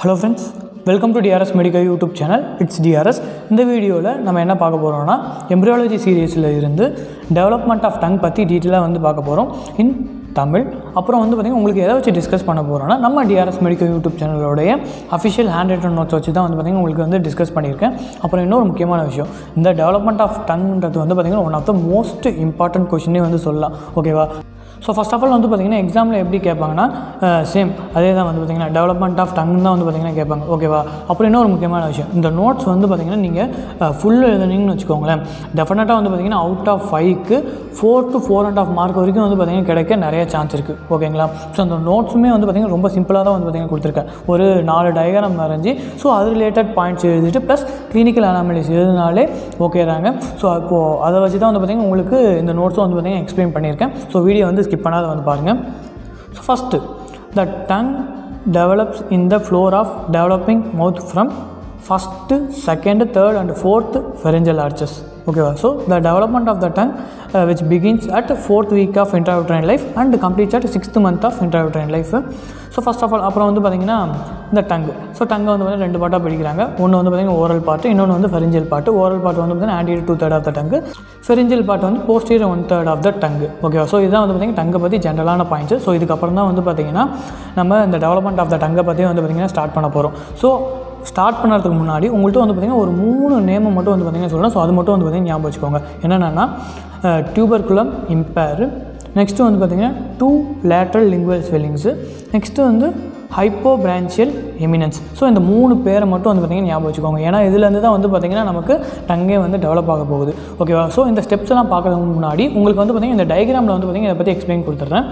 Hello friends welcome to DRS medical YouTube channel it's DRS இந்த வீடியோவில் நம்ம என்ன பார்க்க போகிறோம்னா எம்ப்ரியாலஜி சீரீஸில் இருந்து டெவலப்மெண்ட் ஆஃப் டங் பற்றி டீட்டெயிலாக வந்து பார்க்க போகிறோம் இன் தமிழ். அப்புறம் வந்து பார்த்திங்கன்னா உங்களுக்கு எதை வச்சு டிஸ்கஸ் பண்ண போகிறோம்னா நம்ம டிஆர்எஸ் மெடிக்கல் யூடியூப் சேனலோடைய அஃபிஷியல் ஹேண்ட் ரைட்டன் நோட்ஸ் வச்சு தான் வந்து பார்த்திங்கன்னா உங்களுக்கு வந்து டிஸ்கஸ் பண்ணியிருக்கேன். அப்புறம் இன்னொரு முக்கியமான விஷயம் இந்த டெவலப்மெண்ட் ஆஃப் டங்ன்றது வந்து பார்த்திங்கன்னா one of the most important கொஷினே வந்து சொல்லலாம். ஓகேவா ஸோ ஃபஸ்ட் ஆஃப் ஆல் வந்து பார்த்திங்கன்னா எக்ஸாமில் எப்படி கேட்பாங்கன்னா சேம் அதே தான் வந்து பார்த்திங்கன்னா டெவலப்மெண்ட் ஆஃப் டங் தான் வந்து பார்த்திங்கன்னா கேட்பாங்க. ஓகேவா அப்புறம் இன்னொரு முக்கியமான விஷயம். இந்த நோட்ஸ் வந்து பார்த்திங்கன்னா நீங்கள் ஃபுல் எழுதுனீங்கன்னு வச்சுக்கோங்களேன். டெஃபினட்டாக வந்து பார்த்திங்கன்னா அவுட் ஆஃப் ஃபைவ்க்கு four to four and half mark வரைக்கும் வந்து பார்த்திங்கன்னா கிடைக்க நிறைய சான்ஸ் இருக்குது ஓகேங்களா ஸோ அந்த நோட்ஸுமே வந்து பார்த்திங்கன்னா ரொம்ப சிம்பிளாக தான் வந்து பார்த்திங்கன்னா கொடுத்துருக்கேன். ஒரு நாலு டயக்ராம் வரைஞ்சி ஸோ அது ரிலேட்டட் பாயிண்ட்ஸ் எழுதிட்டு ப்ளஸ் கிளினிக்கல் அனாமலிஸ் எழுதினாலே ஓகே தாங்க. ஸோ அப்போது அதை வச்சு தான் வந்து பார்த்திங்கன்னா உங்களுக்கு இந்த நோட்ஸும் வந்து பார்த்திங்கன்னா எக்ஸ்பிளைன் பண்ணியிருக்கேன். ஸோ வீடியோ வந்து ஸ்கிப் பண்ணாத வந்து பாருங்கள் so first the tongue develops in the floor of developing mouth from first second third and fourth pharyngeal arches ஓகேவா so the development of the tongue which begins at fourth week of intrauterine life and completes at sixth month of intrauterine life so first of all அப்புறம் வந்து பார்த்திங்கன்னா இந்த டங்கு so டங்கை வந்து பார்த்திங்கன்னா ரெண்டு பார்ட்டாக பிடிக்கிறாங்க ஒன்று வந்து பார்த்திங்கன்னா ஓரல் பார்ட்டு இன்னொன்று வந்து ஃபெரிஞ்சல் பாட்டு ஓரல் பாட்டு வந்து பார்த்திங்கன்னா anterior two third of the tongue pharyngeal part வந்து posterior one third of the tongue ஓகேவா ஸோ இதுதான் வந்து பார்த்திங்கன்னா டங்கை பற்றி ஜென்ரலான பாயிண்ட்ஸ் ஸோ இதுக்கப்புறம் தான் வந்து பார்த்திங்கன்னா நம்ம இந்த டெவலப்மெண்ட் ஆஃப் த டங்கை பற்றி வந்து பார்த்திங்கன்னா ஸ்டார்ட் பண்ண போகிறோம் ஸோ ஸ்டார்ட் பண்ணுறதுக்கு முன்னாடி உங்கள்கிட்ட வந்து பார்த்திங்கன்னா ஒரு மூணு நேமை மட்டும் வந்து பார்த்திங்கன்னா சொல்லலாம் ஸோ அது மட்டும் வந்து பார்த்திங்கன்னா ஞாபகம் வச்சுக்கோங்க என்னென்னா டியூபர்குலம் இம்பேர் நெக்ஸ்ட்டு வந்து பார்த்திங்கன்னா two lateral lingual swellings next வந்து ஹைப்போ பிரான்சியல் எமினன்ஸ் ஸோ இந்த மூணு பேரை மட்டும் வந்து பார்த்திங்கன்னா ஞாபகம் வச்சுக்கோங்க. ஏன்னா இதுலேருந்து தான் வந்து பார்த்திங்கன்னா நமக்கு டங்கே வந்து டெவலப் ஆக போகுது. ஓகேவா ஸோ இந்த ஸ்டெப்ஸ் எல்லாம் பார்க்கறதுக்கு முன்னாடி உங்களுக்கு வந்து பார்த்திங்கன்னா இந்த டயக்ராமில் வந்து பார்த்திங்கன்னா இதை பற்றி எக்ஸ்பிளைன் கொடுத்துட்றேன்.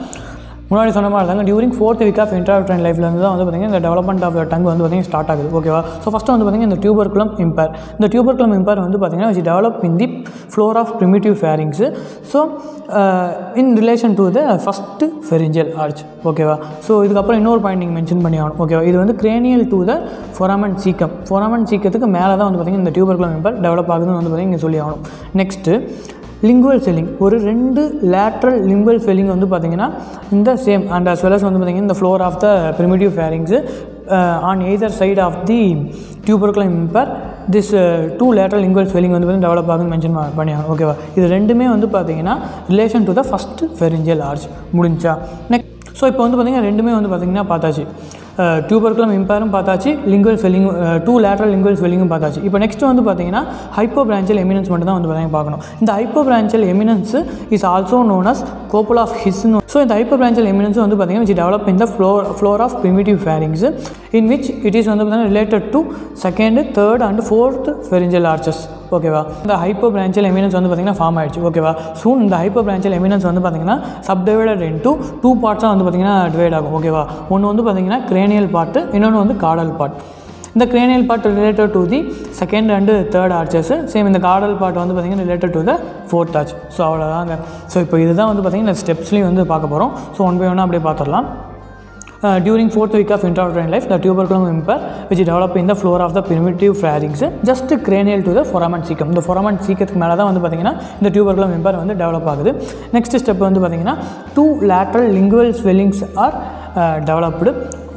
முன்னாடி சொன்ன மாதிரி தாங்க during fourth week of intrauterine லைஃப்லேருந்து தான் வந்து பார்த்திங்கன்னா இந்த டெவலப்மெண்ட் ஆஃப் டங் வந்து பார்த்திங்கன்னா ஸ்டார்ட் ஆகுது. ஓகேவா ஸோ ஃபஸ்ட்டு வந்து பார்த்திங்கன்னா இந்த டியூபர்குலம் இம்பேர் இந்த டியூபர்குலம் இம்பேர் வந்து பார்த்திங்கன்னா which develop in the floor of primitive pharynx so in relation to the first pharyngeal arch ஓகேவா ஸோ இதுக்கப்புறம் இன்னொரு பாயிண்ட் நீங்கள் மென்ஷன் பண்ணி ஆகணும். ஓகேவா இது வந்து cranial to the foramen caecum foramen சீக்கத்துக்கு மேலே தான் வந்து பார்த்திங்கன்னா இந்த டியூபர்குலம் இம்பேர் டெவலப் ஆகுதுன்னு வந்து பார்த்திங்கன்னா இங்கே சொல்லி ஆகணும். நெக்ஸ்ட்டு லிங்குவல் ஃபெல்லிங் ஒரு ரெண்டு லேட்ரல் லிங்குவல் ஸ்வெல்லிங் வந்து பார்த்திங்கன்னா இந்த same and as well as வந்து பார்த்திங்கன்னா இந்த floor of the primitive pharynx on either side of the tuberculum impar this two lateral lingual swelling வந்து பார்த்திங்கன்னா டெவலப் ஆகுதுன்னு மென்ஷன் பண்ணியாங்க ஓகேவா இது ரெண்டுமே வந்து பார்த்திங்கன்னா relation to the first pharyngeal arch முடிஞ்சா? நெக்ஸ்ட் ஸோ இப்போ வந்து பார்த்திங்கன்னா ரெண்டுமே வந்து பார்த்திங்கன்னா பார்த்தாச்சு. டியூபர்குலம் இம்பேரும் பார்த்தாச்சு lingual swelling two lateral lingual ஸ்வெல்லிங்கும் பார்த்தாச்சு. இப்போ நெக்ஸ்ட் வந்து பார்த்தீங்கன்னா ஹைப்போ பிரான்ச்சல் எமினன்ஸ் மட்டும் தான் வந்து பார்த்தீங்கன்னா பார்க்கணும். இந்த hypo branchial eminence is also known as copula of ஹிஸ்னு so இந்த ஹைப்போ பிரான்ச்சல் எமினன்ஸ் வந்து பார்த்தீங்கன்னா which develop in the floor floor of primitive pharynx in which it is வந்து பார்த்தீங்கன்னா related to second third and fourth pharyngeal arches ஓகேவா? இந்த hypo பிரான்ச்சல் eminence வந்து பார்த்திங்கன்னா form ஆயிடுச்சு. ஓகேவா? சூன் இந்த ஹைப்போ பிரான்ச்சல் எமினன்ஸ் வந்து பார்த்திங்கன்னா subdivided in two two பார்ட்ஸாக வந்து பார்த்திங்கன்னா டிவைட் ஆகும். ஓகேவா? ஒன்று வந்து பார்த்திங்கன்னா கிரேனியல் பார்ட்டு இன்னொன்று வந்து காடல் பார்ட் இந்த cranial part related to the second and third arches same இந்த காடல் பார்ட் வந்து பார்த்திங்கன்னா related to the fourth arch so அவ்வளோதாங்க ஸோ இப்போ இதுதான் வந்து பார்த்திங்கன்னா ஸ்டெப்ஸ்லேயும் வந்து பார்க்க போகிறோம் ஸோ ஒன் பை ஒன்னாக அப்படியே பார்த்துடலாம். Uh, during fourth week of intrauterine life, the tuberculum impair which develop in the floor of the primitive pharynx just cranial to the foramen cecum. இந்த foramen cecum மேலே தான் வந்து பார்த்தீங்கன்னா இந்த tuberculum impair வந்து டெவலப் ஆகுது நெக்ஸ்ட் ஸ்டெப் வந்து பார்த்தீங்கன்னா two lateral lingual swellings are developed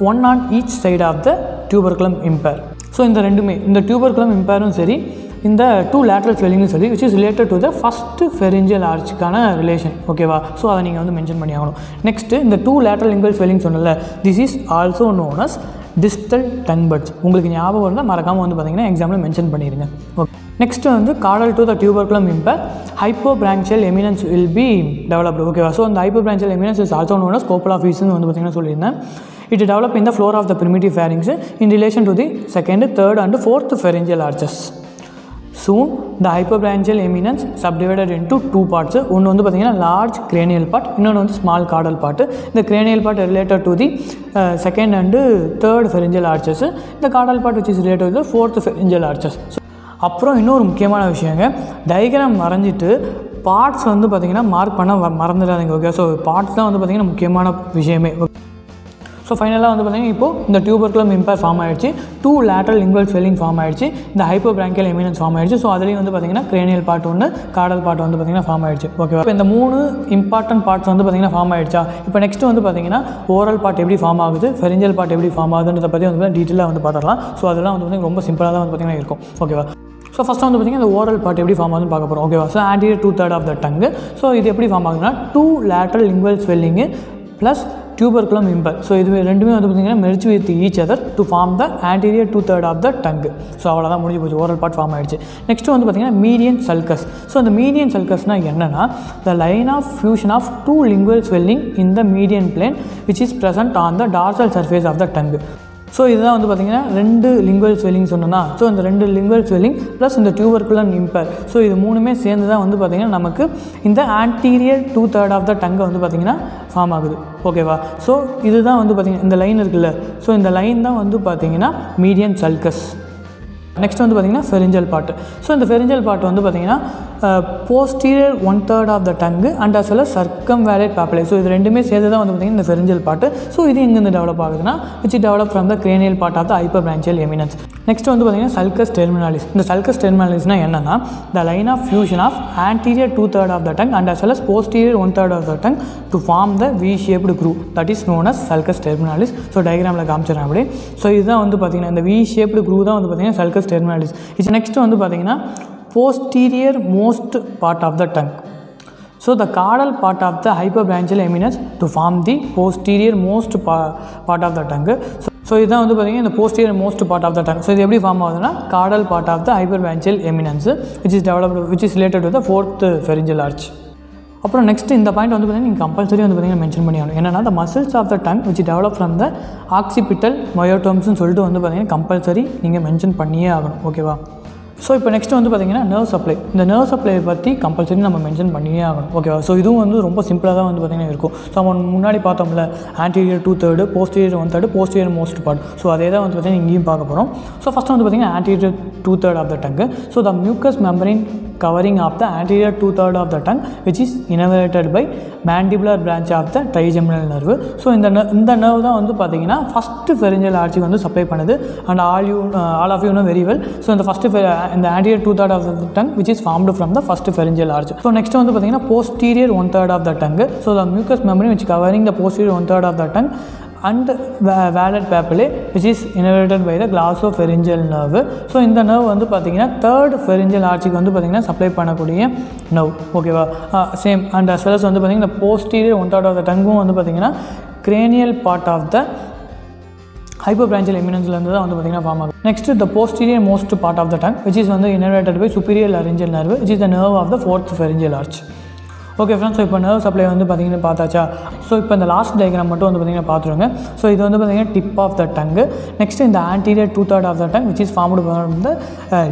one on each side of the tuberculum impair. So இந்த ரெண்டுமே இந்த tuberculum impaiரும் சரி இந்த டூ லேட்ரல் ஸ்வெல்லிங்னு சொல்லி which is related to the first pharyngeal ஆர்ச்சுக்கான relation ஓகேவா ஸோ அதை நீங்கள் வந்து மென்ஷன் பண்ணி ஆகணும் நெக்ஸ்ட்டு இந்த டூ லேட்ரல் லிங்கல் ஸ்வெல்லிங் சொன்னல this is also known as distal tongue உங்களுக்கு ஞாபகம் இருந்தால் மறக்காமல் வந்து பார்த்தீங்கன்னா எக்ஸாமில் மென்ஷன் பண்ணிடுங்க ஓகே நெக்ஸ்ட் வந்து caudal to the tuberculum impar hypo branchial eminence will be developed ஓகேவா ஸோ அந்த hypo branchial eminence is also known as copula of வந்து பார்த்தீங்கன்னா சொல்லியிருந்தேன். It develop in the floor of the primitive pharynx in relation to the second third and fourth pharyngeal arches soon the hyperbranchial eminence subdivided into two parts ஒன்று வந்து பார்த்தீங்கன்னா large cranial part இன்னொன்று வந்து small caudal part இந்த cranial part related to the second and third pharyngeal arches இந்த caudal part வச்சு is related to fourth pharyngeal arches அப்புறம் இன்னொரு முக்கியமான விஷயங்க டயக்ராம் வரைஞ்சிட்டு பார்ட்ஸ் வந்து பார்த்திங்கன்னா மார்க் பண்ண மறந்துடாதீங்க ஓகே ஸோ பார்ட்ஸ் தான் வந்து பார்த்திங்கன்னா முக்கியமான விஷயமே ஓகே ஸோ ஃபைனலாக வந்து பார்த்தீங்கன்னா இப்போ இந்த டியூபர்குலம் இம்பேர் ஃபார்ம் ஆயிடுச்சு. Two lateral lingual swelling form ஆயிடுச்சு. இந்த ஹைப்போ பிராங்கியல் எமினன்ஸ் ஃபார்ம் ஆயிடுச்சு. ஸோ அதுலேயும் வந்து பார்த்தீங்கன்னா கிரேனியல் பார்ட் ஒன்று காடல் பார்ட் வந்து பார்த்தீங்கன்னா ஃபார்ம் ஆயிடுச்சு. ஓகேவா இப்போ இந்த மூணு இம்பார்ட்டன்ட் பார்ட்ஸ் வந்து பார்த்திங்கன்னா ஃபார்ம் ஆயிடுச்சா? இப்போ நெக்ஸ்ட் வந்து பார்த்தீங்கன்னா ஓரல் பார்ட் எப்படி ஃபார்ம் ஆகுது? ஃபெரிஞ்சல் பார்ட் எப்படி ஃபார்ம் ஆகுதுன்றதை பற்றி வந்து டீட்டெயிலாக வந்து பார்த்துடலாம். ஸோ அதெல்லாம் வந்து பார்த்தீங்கன்னா ரொம்ப சிம்பிளாக தான் வந்து பார்த்திங்கன்னா இருக்கும். ஓகேவா ஸோ ஃபஸ்ட்டு வந்து பார்த்தீங்கன்னா இந்த ஓரல் பார்ட் எப்படி ஃபார்ம் ஆகுதுன்னு பார்க்க போகிறோம் ஓகேவா so anterior two third of the tongue so இது எப்படி ஃபார்ம் ஆகுதுன்னா two lateral lingual swelling plus tuberculum impar so இது ரெண்டுமே வந்து பார்த்திங்கன்னா merge with each other to form the anterior two third of the tongue so அவ்வளோதான் முடிஞ்சு போச்சு. ஓரல் பார்ட் ஃபார்ம் ஆயிடுச்சு. நெக்ஸ்ட் வந்து பார்த்திங்கன்னா மீடியன் சல்கஸ் ஸோ அந்த மீடியன் சல்கஸ்னால் என்னென்னா the line of fusion of two lingual swelling in the median plane which is present on the dorsal surface of the tongue so இதுதான் வந்து பார்த்திங்கன்னா ரெண்டு லிங்குவல் ஸ்வெல்லிங் சொன்னோன்னா. ஸோ இந்த ரெண்டு லிங்குவல் ஸ்வெல்லிங் ப்ளஸ் இந்த டியூபர்குலன் இம்பர் ஸோ இது மூணுமே சேர்ந்து தான் வந்து பார்த்திங்கன்னா நமக்கு இந்த anterior two third of the டங்கை வந்து பார்த்திங்கன்னா ஃபார்ம் ஆகுது. ஓகேவா ஸோ இதுதான் வந்து பார்த்திங்கன்னா இந்த லைன் இருக்குல்ல. ஸோ இந்த லைன் தான் வந்து பார்த்திங்கன்னா மீடியன் சல்கஸ் நெக்ஸ்ட் வந்து பார்த்திங்கன்னா ஃபெரிஞ்சல் பாட்டு ஸோ இந்த ஃபெரிஞ்சல் பாட்டு வந்து பார்த்திங்கன்னா posterior one third of the tongue and as well circumvallate papillae so இது ரெண்டுமே சேர்ந்து தான் வந்து பார்த்திங்கன்னா இந்த ஃபெரிஞ்சல் பாட்டு ஸோ இது எங்கேருந்து டெவலப் ஆகுதுன்னா which develop from the cranial part of the hypobranchial eminence next வந்து பார்த்திங்கன்னா சல்கஸ் டெர்மினாலிஸ் இந்த சல்கஸ் டெர்மினாலிஸ்னால் என்னன்னா the line of fusion of anterior two third of the tongue and as well posterior one third of the tongue to form the V shaped groove that is known as sulcus terminalis so டயக்ராமில் காமிச்சிடறேன் அப்படியே. So இதுதான் வந்து பார்த்திங்கன்னா இந்த we shaped crew தான் வந்து பார்த்திங்கன்னா sulcus டெர்மினாலிஸ் இது நெக்ஸ்ட் வந்து பார்த்திங்கன்னா posterior most part of the tongue. So the caudal part of the hyperbranchial eminence to form the posterior most pa- part of the tongue. So, so இதுதான் வந்து பார்த்தீங்கன்னா இந்த posterior most part of the tongue so இது எப்படி form ஆகுதுன்னா caudal part of the hypo hypobranchial eminence which is developed which is related to the fourth pharyngeal arch அப்புறம் next இந்த point வந்து பார்த்தீங்கன்னா நீங்கள் கம்பல்சரி வந்து பார்த்திங்கன்னா மென்ஷன் பண்ணி ஆகணும். என்னன்னா the muscles of the tongue which develop from the occipital மயோட்டோம்ஸ்னு சொல்லிட்டு வந்து பார்த்திங்கன்னா கம்பல்சரி நீங்கள் மென்ஷன் பண்ணியே ஆகணும். ஓகேவா ஸோ இப்போ நெக்ஸ்ட் வந்து பார்த்தீங்கன்னா நர்வ் சப்ளை இந்த நர்வ் சப்ளை பற்றி கம்பல்சரி நம்ம மென்ஷன் பண்ணியே ஆகணும். ஓகேவா ஸோ இதுவும் வந்து ரொம்ப சிம்பிளாக தான் வந்து பார்த்தீங்கன்னா இருக்கும். ஸோ நம்ம முன்னாடி பார்த்தோம்ல anterior two third posterior one third posterior most part so அதே தான் வந்து பார்த்தீங்கன்னா இங்கேயும் பார்க்க போகிறோம் ஸோ ஃபஸ்ட் வந்து பார்த்தீங்கன்னா anterior two third of the tongue so the mucous membrane covering of the anterior two third of the tongue which is innervated by mandibular branch of the trigeminal nerve. So இந்த நர் இந்த nerve தான் வந்து பார்த்தீங்கன்னா first pharyngeal ஆர்ச்சிக்கு வந்து supply பண்ணுது. And all you all of you know very well so இந்த first இந்த anterior two third of the tongue which is formed from the first pharyngeal arch so next வந்து பார்த்தீங்கன்னா posterior one third of the tongue so the mucous memory which covering the posterior one third of the tongue and vallate papillae which is innervated by the glossopharyngeal nerve so இந்த nerve வந்து பார்த்தீங்கன்னா third pharyngeal ஆர்ச்சிக்கு வந்து பார்த்தீங்கன்னா supply பண்ணக்கூடிய nerve ஓகேவா same and as well வந்து பார்த்தீங்கன்னா posterior one third of the டங்கும் வந்து பார்த்தீங்கன்னா cranial part of the hypobranchial எமினன்ஸ்லேருந்து தான் வந்து பார்த்திங்கன்னா ஃபார்ம் ஆகும். Next the posterior most part of the tongue which is வந்து innervated by superior laryngeal nerve which is the nerve of the fourth pharyngeal arch okay friends so இப்போ nerve supply வந்து பார்த்தீங்கன்னா பார்த்தாச்சா so இப்போ இந்த last diagram மட்டும் வந்து பார்த்தீங்கன்னா பார்த்துருங்க. ஸோ இது வந்து பார்த்தீங்கன்னா tip of the tongue next இந்த anterior two third of the tongue which is formed வந்து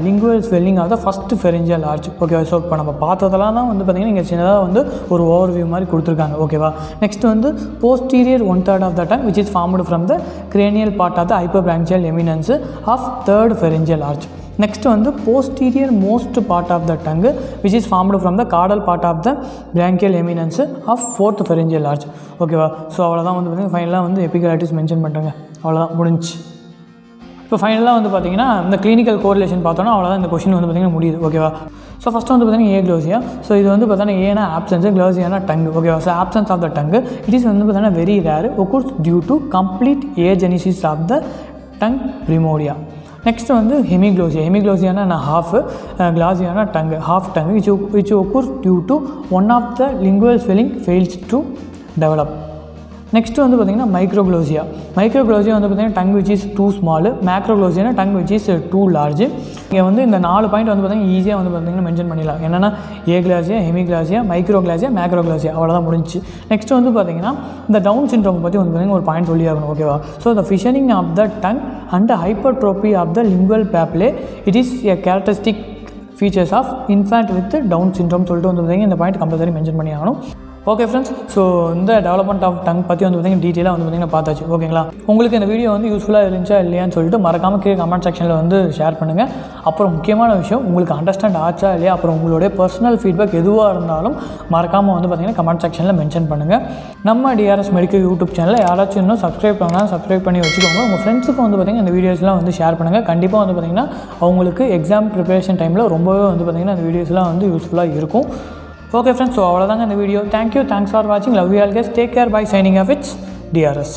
lingual swelling of the first pharyngeal arch okay so இப்போ நம்ம பார்த்ததெல்லாம் தான் வந்து பார்த்தீங்கன்னா இங்கே சின்னதாக வந்து ஒரு ஓவர் வியூ மாதிரி கொடுத்துருக்காங்க. ஓகேவா நெக்ஸ்ட் வந்து posterior one third of the tongue which is formed from the cranial part of the hypobranchial eminence of third pharyngeal arch next வந்து posterior most part of the tongue which is formed from the caudal part of the branchial eminence of fourth pharyngeal arch ஓகேவா so அவ்வளோதான் வந்து பார்த்திங்கன்னா ஃபைனலாக வந்து எபிகலாட்டிஸ் mention பண்ணுறாங்க அவ்வளோதான் முடிஞ்சு. இப்போ ஃபைனலாக வந்து பார்த்தீங்கன்னா இந்த கிளினிக்கல் கோரிலேஷன் பார்த்தோன்னா அவ்வளோதான் இந்த கொஷின் வந்து பார்த்திங்கன்னா முடியுது. ஓகேவா ஸோ ஃபஸ்ட்டு வந்து பார்த்தீங்கன்னா ஏ க்ளோசியா ஸோ இது வந்து பார்த்தீங்கன்னா ஏனா ஆப்சன்ஸ் க்ளோசியானா டங்கு ஓகேவா so absence of the tongue it is வந்து பார்த்தீங்கன்னா very rare occurs due to complete agenesis of the tongue primordia next வந்து ஹெமிக்ளோசியா ஹெமிக்ளோசியானா நான் half கிளாசியானா tongue half tongue which which occur due to one of the lingual swelling fails to develop next வந்து பார்த்திங்கன்னா microglossia microglossia வந்து பார்த்திங்கன்னா tongue which is too small மேக்ரோக்ளோசியானா tongue which is too large இங்கே வந்து இந்த நாலு பாயிண்ட் வந்து பார்த்திங்கன்னா ஈஸியாக வந்து பார்த்திங்கன்னா மென்ஷன் பண்ணிடலாம். என்னென்னா ஏ கிளாசியா ஹெமிக்ளாசியா மைக்ரோக்ளாசியா மேக்ரோக்ளாசியா அவ்வளோதான் முடிஞ்சு நெக்ஸ்ட் வந்து பார்த்திங்கன்னா இந்த டவுன் சிண்ட்ரோம் பற்றி வந்து பார்த்திங்கன்னா ஒரு பாயிண்ட் சொல்லி ஆகணும் ஓகேவா so the fissuring of the tongue and hypertrophy of the lingual papillae it is a characteristic features of infant with Down syndrome சொல்லிட்டு வந்து பார்த்திங்கன்னா இந்த பாயிண்ட் கம்பல்சரி மென்ஷன் பண்ணி ஆகணும் ஓகே ஃப்ரெண்ட்ஸ் ஸோ இந்த டெவலப்மெண்ட் ஆஃப் டங் பற்றி வந்து பார்த்திங்கன்னா டீட்டெயிலாக வந்து பார்த்திங்கன்னா பார்த்தாச்சு. ஓகேங்களா உங்களுக்கு இந்த வீடியோ வந்து யூஸ்ஃபுல்லாக இருந்துச்சா இல்லையான்னு சொல்லிட்டு மறக்காமல் கீழே கமெண்ட் செக்ஷனில் வந்து ஷேர் பண்ணுங்கள் அப்புறம் முக்கியமான விஷயம் உங்களுக்கு அண்டர்ஸ்டாண்ட் ஆச்சா இல்லையா? அப்புறம் உங்களுடைய பர்சனல் ஃபீட்பேக் எதுவாக இருந்தாலும் மறக்காமல் வந்து பார்த்திங்கன்னா கமெண்ட் செக்ஷனில் மென்ஷன் பண்ணுங்கள் நம்ம டிஆர்எஸ் மெடிக்கல் யூடியூப் சேனலில் யாராச்சும் இன்னும் சப்ஸ்கிரைப் பண்ணலாம் சப்ஸ்கிரைப் பண்ணி வச்சுக்கோங்க. உங்கள் ஃப்ரெண்ட்ஸுக்கு வந்து பார்த்திங்கன்னா இந்த வீடியோஸ்லாம் வந்து ஷேர் பண்ணுங்கள் கண்டிப்பாக வந்து பார்த்திங்கன்னா அவங்களுக்கு எக்ஸாம் ப்ரிப்பரேஷன் டைமில் ரொம்பவே வந்து பார்த்திங்கன்னா அந்த வீடியோஸ்லாம் வந்து யூஸ்ஃபுல்லாக இருக்கும். ஓகே ஃப்ரெண்ட்ஸ் ஸோ அவ்வளோதாங்க இந்த video thank you thanks for வாட்சிங் love you all guys take care bye signing off it's TRS